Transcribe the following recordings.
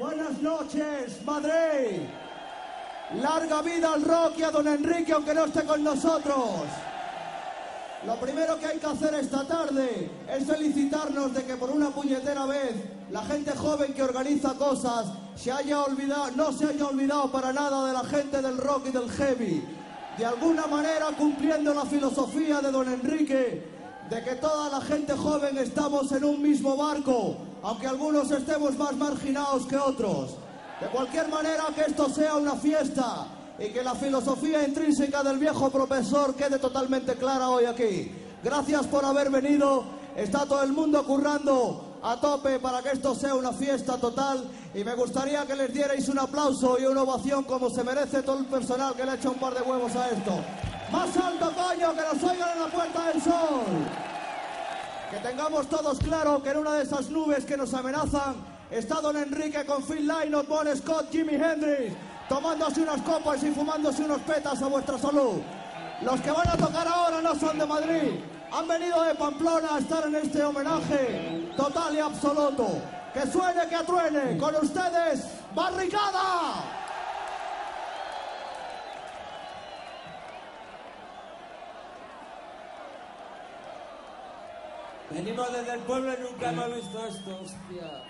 Buenas noches, Madrid. Larga vida al rock y a don Enrique, aunque no esté con nosotros. Lo primero que hay que hacer esta tarde es felicitarnos de que por una puñetera vez la gente joven que organiza cosas se haya olvidado, no se haya olvidado para nada de la gente del rock y del heavy. De alguna manera cumpliendo la filosofía de don Enrique de que toda la gente joven estamos en un mismo barco, aunque algunos estemos más marginados que otros. De cualquier manera que esto sea una fiesta y que la filosofía intrínseca del viejo profesor quede totalmente clara hoy aquí. Gracias por haber venido. Está todo el mundo currando a tope para que esto sea una fiesta total y me gustaría que les dierais un aplauso y una ovación como se merece todo el personal que le ha hecho un par de huevos a esto. Más alto, coño, que nos oigan en la puerta del sol. Que tengamos todos claro que en una de esas nubes que nos amenazan está don Enrique con Phil Lynott, Bon Scott, Jimi Hendrix, tomándose unas copas y fumándose unos petas a vuestra salud. Los que van a tocar ahora no son de Madrid, han venido de Pamplona a estar en este homenaje total y absoluto. Que suene, que atruene, con ustedes, Barricada. Venimos desde el pueblo y nunca hemos visto esto, hostia.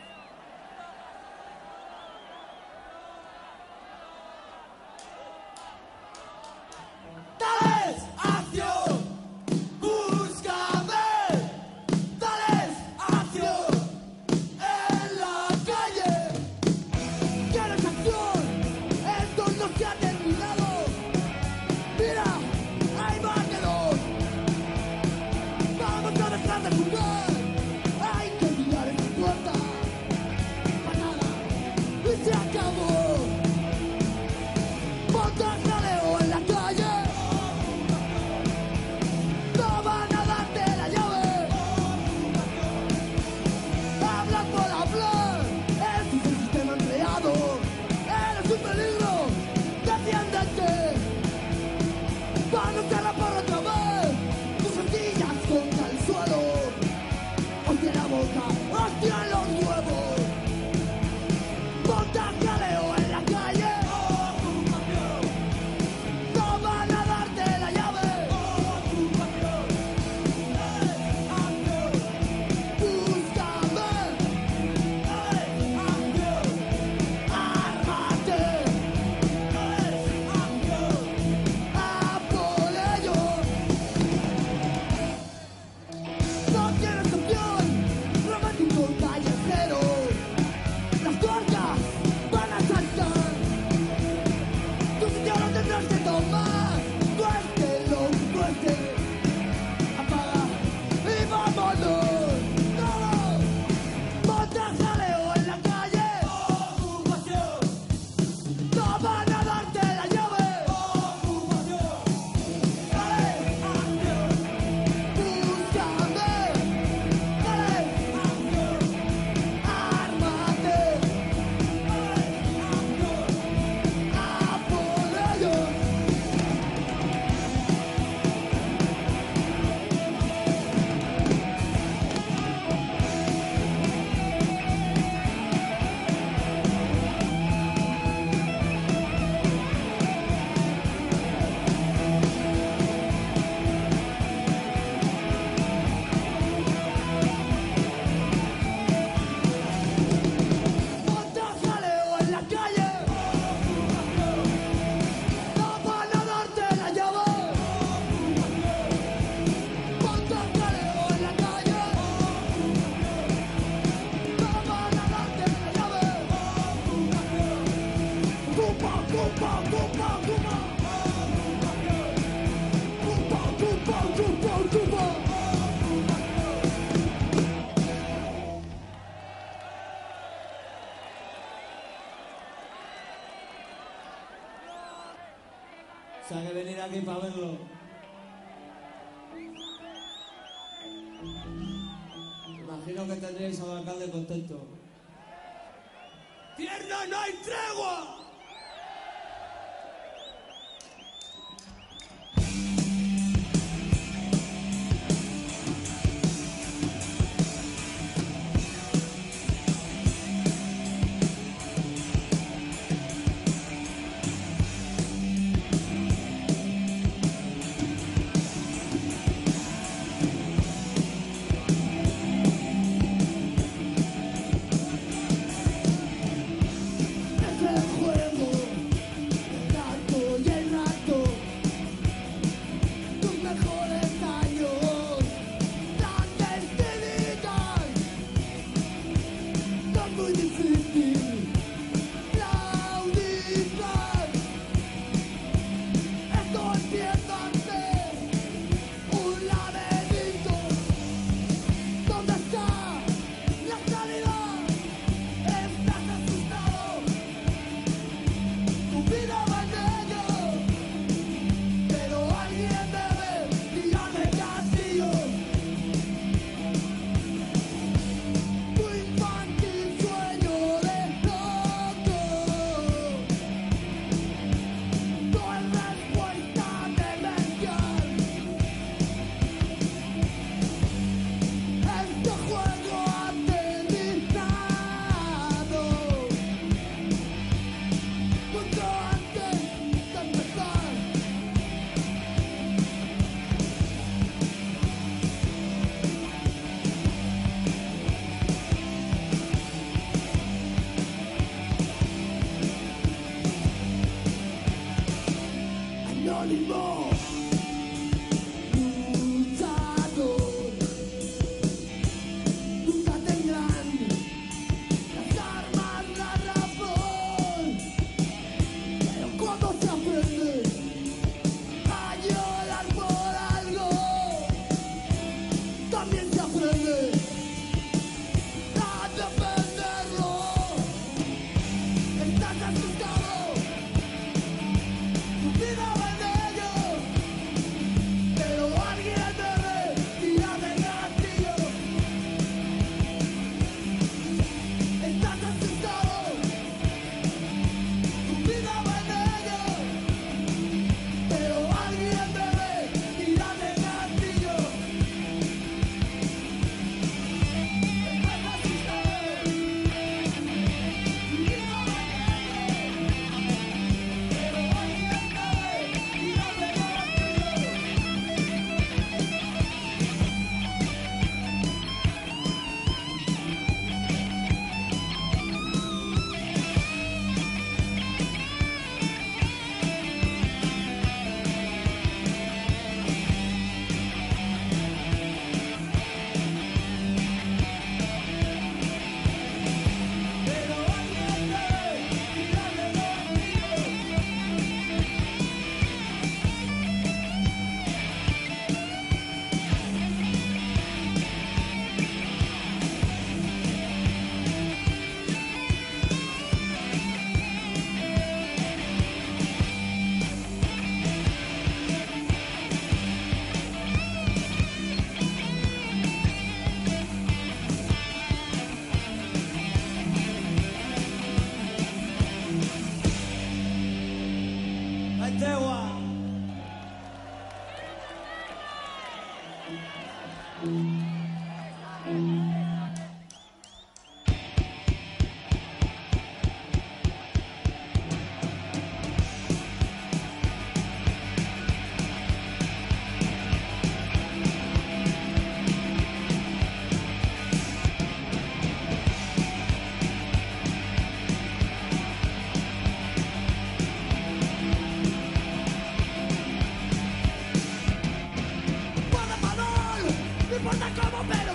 O sea, que venir aquí para verlo. Imagino que tendréis al alcalde contento. ¡Tierra no hay tregua! importa cómo, pero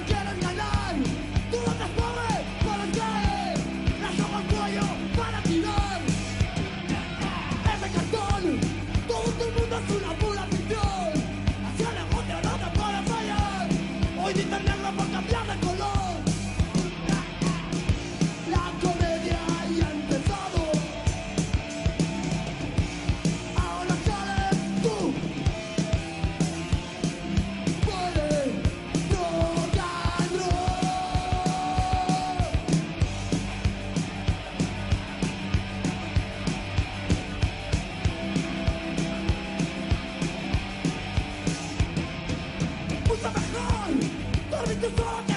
the fuck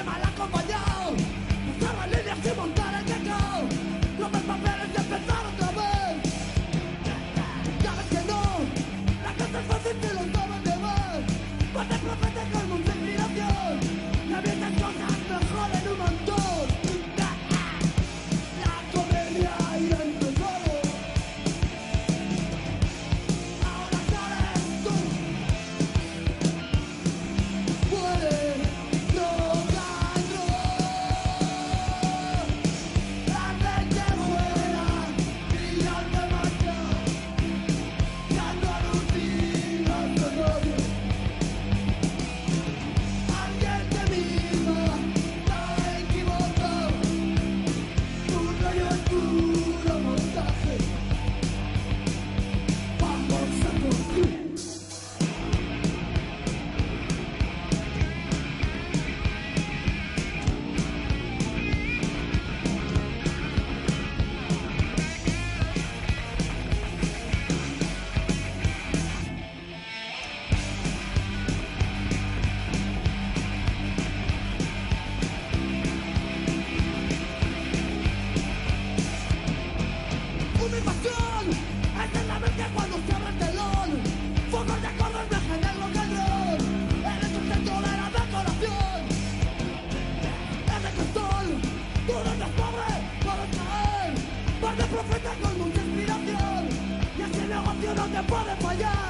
te puede fallar.